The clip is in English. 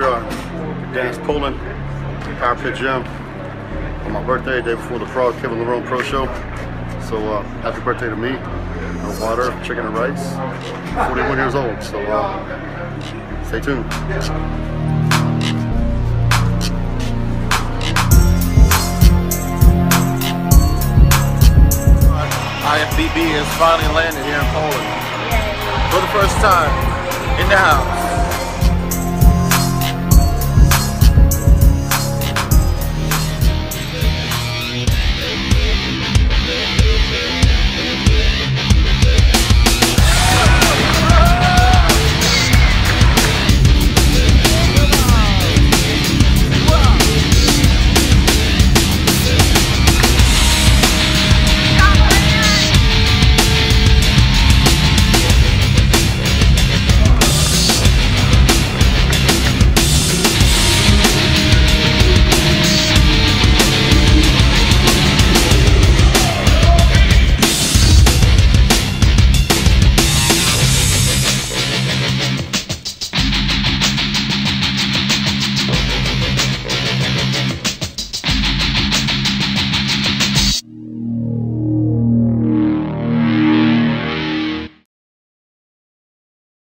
we are. Dance Poland, Power Pit Gym. On my birthday, day before the Pro Kevin Levrone Pro Show. So uh, happy birthday to me. No water, chicken and rice. 41 years old, so uh, stay tuned. IFBB has finally landed here in Poland for the first time in the house.